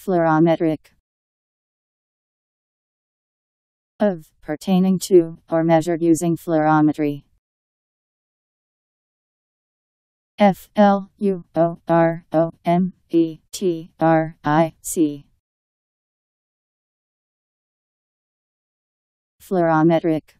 Fluorometric of pertaining to or measured using fluorometry. F L U O R O M E T R I C Fluorometric